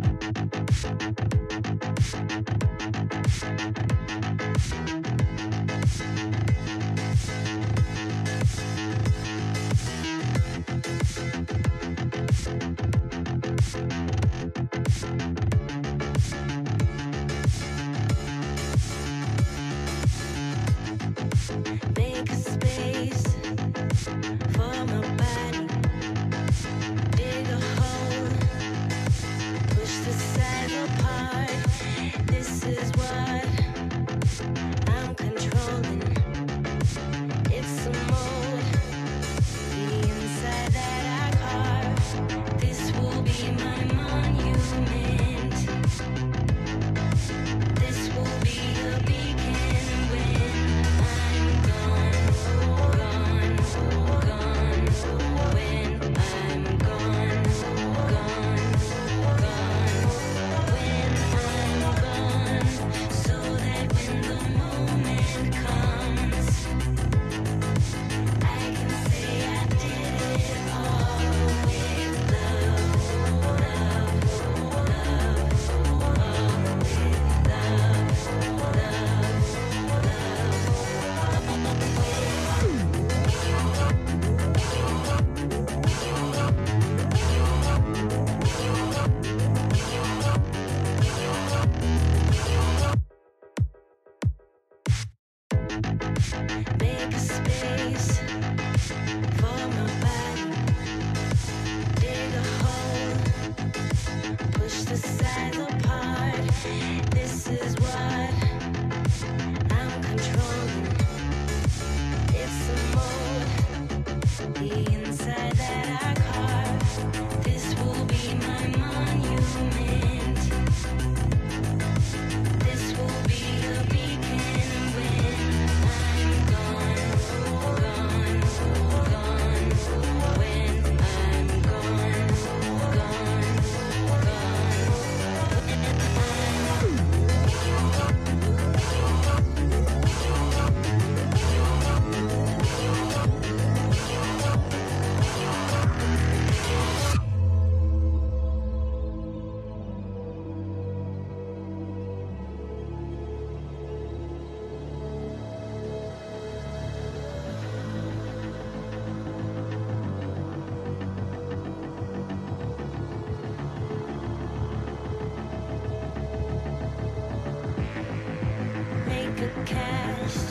Make a This is The overcast.